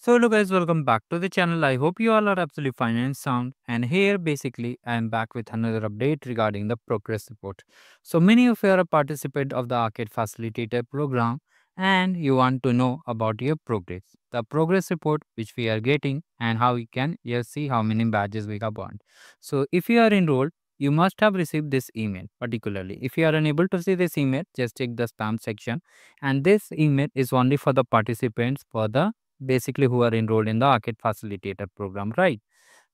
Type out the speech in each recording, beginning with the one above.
So hello guys, welcome back to the channel. I hope you all are absolutely fine and sound. And here basically I am back with another update regarding the progress report. So many of you are a participant of the Arcade Facilitator program and you want to know about your progress. The progress report which we are getting and how we can here see how many badges we have earned. So if you are enrolled, you must have received this email particularly. If you are unable to see this email, just check the spam section and this email is only for the participants for the basically who are enrolled in the arcade facilitator program right?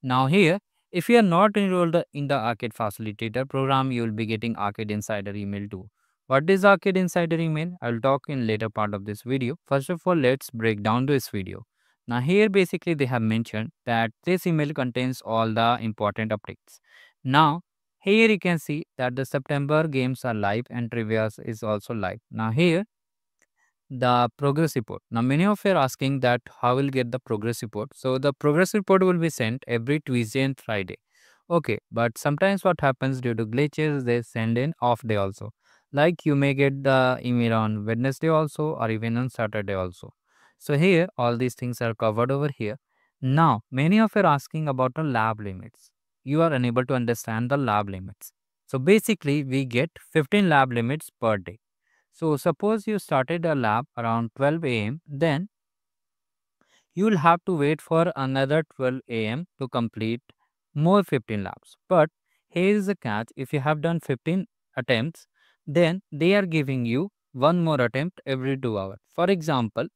Now here if you are not enrolled in the arcade facilitator program you will be getting arcade insider email too. What is arcade insider email? I will talk in later part of this video. First of all let's break down this video. Now here basically they have mentioned that this email contains all the important updates. Now here you can see that the september games are live and trivia is also live. Now here the progress report. Now, many of you are asking that how will get the progress report. So, the progress report will be sent every Tuesday and Friday. Okay, but sometimes what happens due to glitches, they send in off day also. Like you may get the email on Wednesday also or even on Saturday also. So, here all these things are covered over here. Now, many of you are asking about the lab limits. You are unable to understand the lab limits. So, basically, we get 15 lab limits per day so suppose you started a lab around 12 am, then you will have to wait for another 12 am to complete more 15 labs. But here is the catch if you have done 15 attempts, then they are giving you one more attempt every 2 hours. For example,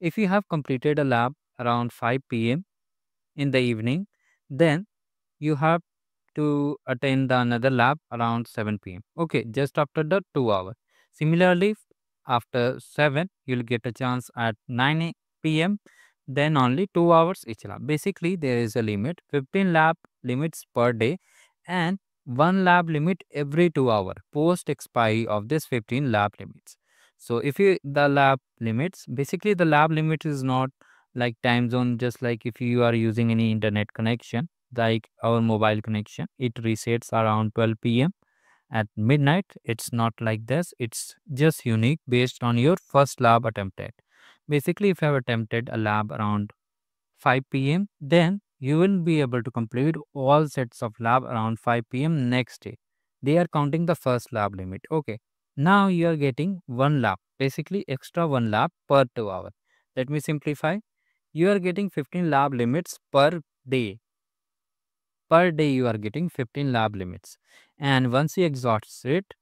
if you have completed a lab around 5 pm in the evening, then you have to attend the another lab around 7 pm. Okay, just after the 2 hours. Similarly, after 7, you'll get a chance at 9 pm, then only 2 hours each lab. Basically, there is a limit 15 lab limits per day and one lab limit every 2 hour post expiry of this 15 lab limits. So, if you the lab limits, basically the lab limit is not like time zone, just like if you are using any internet connection, like our mobile connection, it resets around 12 pm at midnight. It's not like this. It's just unique based on your first lab attempted. Basically if you have attempted a lab around 5 pm then you will be able to complete all sets of lab around 5 pm next day. They are counting the first lab limit. Okay. Now you are getting one lab basically extra one lab per 2 hour. Let me simplify. You are getting 15 lab limits per day per day you are getting 15 lab limits. And once you exhaust it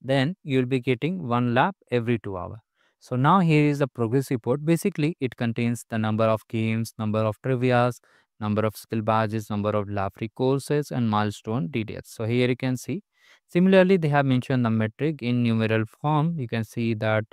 then you'll be getting one lab every two hour. So now here is the progress report. Basically it contains the number of games number of trivias number of skill badges number of lab free courses and milestone details. So here you can see. Similarly they have mentioned the metric in numeral form. You can see that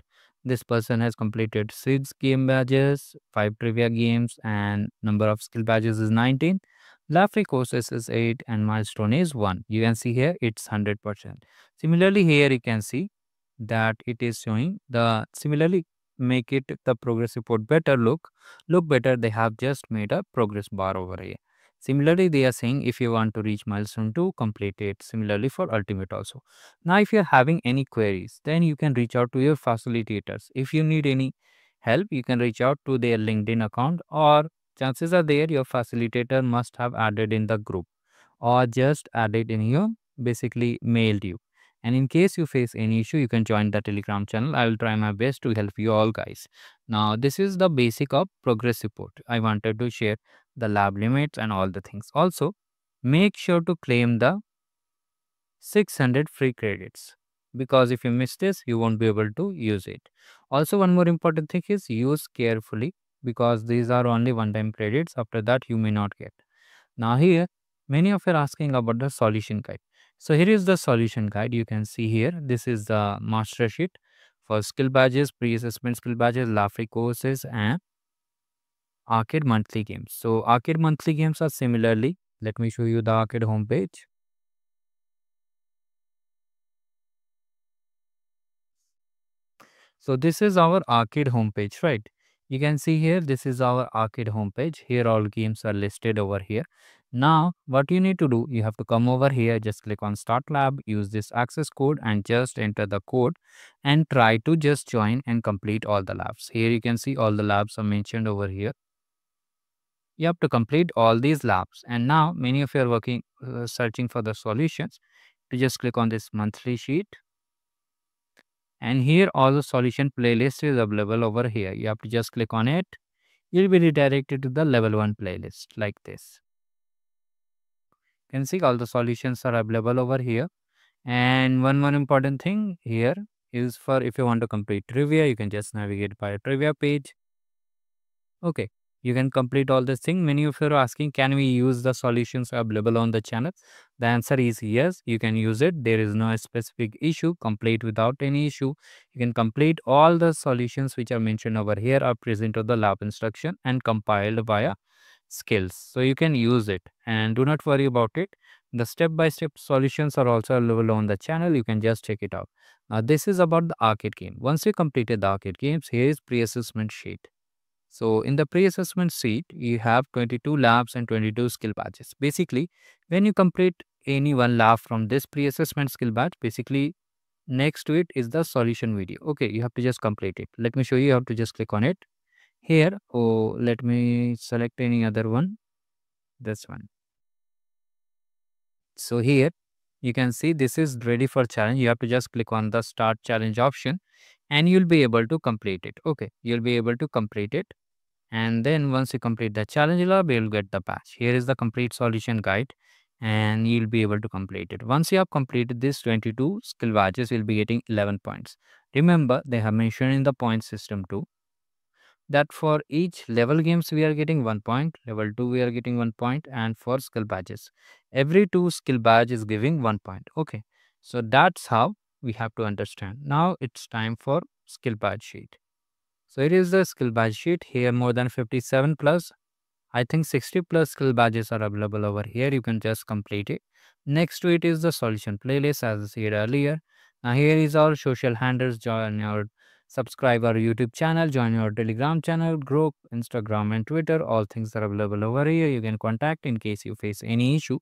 this person has completed six game badges five trivia games and number of skill badges is 19 Free courses is 8 and milestone is 1. You can see here it's 100%. Similarly here you can see that it is showing the similarly make it the progress report better look. Look better they have just made a progress bar over here. Similarly they are saying if you want to reach milestone 2 complete it. Similarly for ultimate also. Now if you are having any queries then you can reach out to your facilitators. If you need any help you can reach out to their linkedin account or chances are there your facilitator must have added in the group or just added in your basically mailed you. And in case you face any issue you can join the telegram channel. I will try my best to help you all guys. Now this is the basic of progress report. I wanted to share the lab limits and all the things. Also make sure to claim the 600 free credits because if you miss this you won't be able to use it. Also one more important thing is use carefully because these are only one time credits. After that you may not get. Now here many of you are asking about the solution guide. So here is the solution guide. You can see here this is the master sheet for skill badges pre-assessment skill badges lab free courses and arcade monthly games. So arcade monthly games are similarly let me show you the arcade homepage. So this is our arcade homepage right you can see here this is our arcade homepage. Here all games are listed over here. Now what you need to do you have to come over here just click on start lab use this access code and just enter the code and try to just join and complete all the labs. Here you can see all the labs are mentioned over here. You have to complete all these labs. And now many of you are working uh, searching for the solutions. To just click on this monthly sheet and here all the solution playlist is available over here. You have to just click on it. You'll be redirected to the level 1 playlist like this. You can see all the solutions are available over here. And one more important thing here is for if you want to complete trivia you can just navigate by trivia page. Okay you can complete all this thing many of you are asking can we use the solutions available on the channel? The answer is yes you can use it. There is no specific issue. Complete without any issue. You can complete all the solutions which are mentioned over here are present on the lab instruction and compiled via skills. So you can use it and do not worry about it. The step by step solutions are also available on the channel. You can just check it out. Now this is about the arcade game. Once you completed the arcade games here is pre-assessment sheet so in the pre-assessment sheet, you have 22 labs and 22 skill badges. Basically, when you complete any one lab from this pre-assessment skill badge, basically next to it is the solution video. Okay, you have to just complete it. Let me show you. how to just click on it. Here, oh, let me select any other one. This one. So here, you can see this is ready for challenge. You have to just click on the start challenge option and you'll be able to complete it. Okay, you'll be able to complete it. And then once you complete the challenge lab you'll get the patch. Here is the complete solution guide and you'll be able to complete it. Once you have completed this 22 skill badges you'll be getting 11 points. Remember they have mentioned in the point system too that for each level games we are getting one point level 2 we are getting one point and for skill badges every two skill badge is giving one point. Okay so that's how we have to understand now it's time for skill badge sheet so it is the skill badge sheet here more than 57 plus. I think 60 plus skill badges are available over here. You can just complete it. Next to it is the solution playlist as I said earlier. Now here is our social handles. Join your subscribe our YouTube channel, join your Telegram channel, group, Instagram and Twitter. All things are available over here. You can contact in case you face any issue.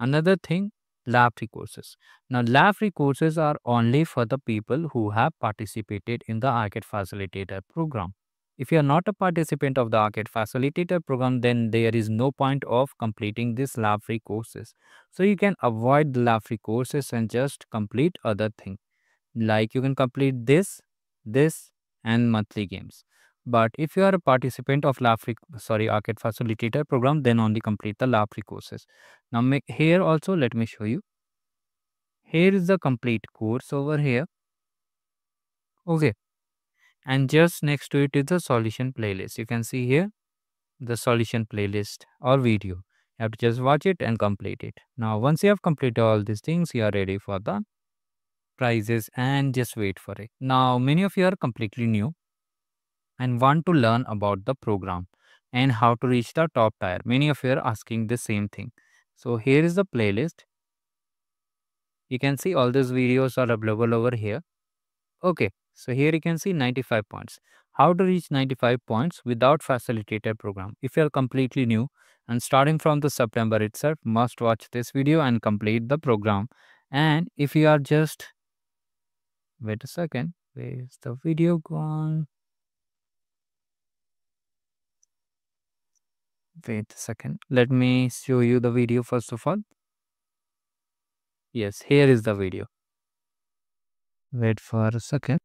Another thing lab free courses. Now, lab free courses are only for the people who have participated in the Arcade Facilitator program. If you are not a participant of the Arcade Facilitator program, then there is no point of completing these lab free courses. So, you can avoid the lab free courses and just complete other things. Like you can complete this, this and monthly games. But if you are a participant of LAFRIC, sorry, Arcade Facilitator program, then only complete the lab free courses. Now make here also let me show you. Here is the complete course over here. Okay. And just next to it is the solution playlist. You can see here the solution playlist or video. You have to just watch it and complete it. Now once you have completed all these things, you are ready for the prizes and just wait for it. Now many of you are completely new and want to learn about the program and how to reach the top tier. Many of you are asking the same thing. So here is the playlist. You can see all these videos are available over here. Okay, so here you can see 95 points. How to reach 95 points without facilitator program. If you are completely new and starting from the September itself, must watch this video and complete the program. And if you are just, wait a second, where is the video gone? Wait a second. Let me show you the video first of all. Yes, here is the video. Wait for a second.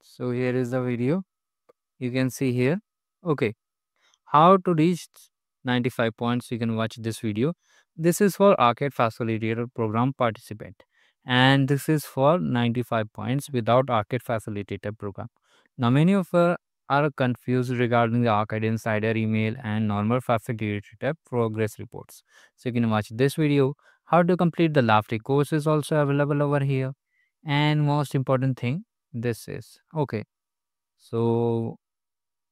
So here is the video. You can see here. Okay. How to reach 95 points. You can watch this video. This is for Arcade Facilitator program participant. And this is for 95 points without Arcade Facilitator program. Now, many of us are confused regarding the Arcade Insider email and normal facilitator progress reports. So, you can watch this video. How to complete the free course is also available over here. And most important thing, this is okay. So,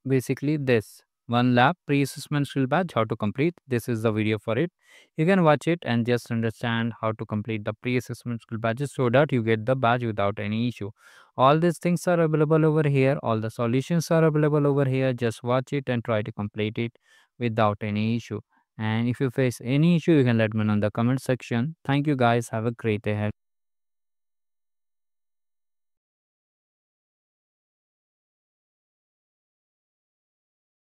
basically this one lab pre-assessment skill badge how to complete. This is the video for it. You can watch it and just understand how to complete the pre-assessment skill badges so that you get the badge without any issue. All these things are available over here. All the solutions are available over here. Just watch it and try to complete it without any issue. And if you face any issue you can let me know in the comment section. Thank you guys. Have a great day